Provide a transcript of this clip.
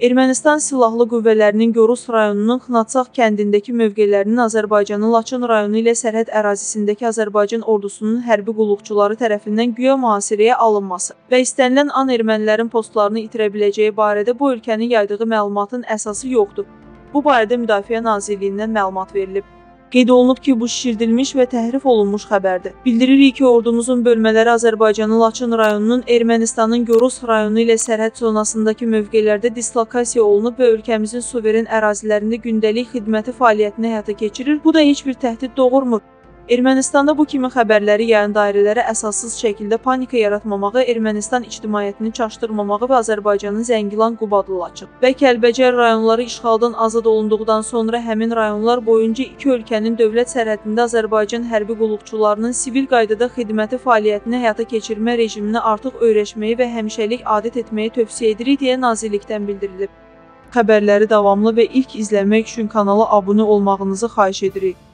Ermənistan Silahlı Qüvvələrinin Gorus rayonunun Xnatsaq kəndindəki mövqelərinin Azərbaycanın Laçın rayonu ilə sərhəd ərazisindəki Azərbaycan ordusunun hərbi qulluqçuları tərəfindən güya mühasirəyə alınması və istənilən an ermənilərin postlarını itirə biləcəyi barədə bu ölkənin yaydığı məlumatın əsası yoxdur. Bu barədə Müdafiə Nazirliyindən məlumat verilib. Qeyd olunub ki, bu şişirdilmiş və təhrif olunmuş xəbərdir. Bildiririk ki, ordumuzun bölmələri Azərbaycanın Laçın rayonunun Ermənistanın Gorus rayonu ilə sərhəd zonasındakı mövqelərdə dislokasiya olunub və ölkəmizin suveren ərazilərində gündəlik xidməti fəaliyyətini həyata keçirir. Bu da heç bir təhdid doğurmur. Ermənistanda bu kimi xəbərləri yayan dairələrə əsassız şəkildə panika yaratmamağı, Ermənistan ictimaiyyətini çaşdırmamağı və Azərbaycanın Zəngilan, Qubadlı, Laçın və Kəlbəcər rayonları işğaldan azad olunduqdan sonra həmin rayonlar boyunca iki ölkənin dövlət sərhədində Azərbaycan hərbi qulluqçularının sivil qaydada xidməti fəaliyyətini həyata keçirmə rejiminə artıq öyrəşməyi və həmişəlik adət etməyi tövsiyə edirik deyə nazirlikdən bildirilib. Xəbərləri davamlı və ilk izləmək üçün kanala abunə olmağınızı xahiş edirik.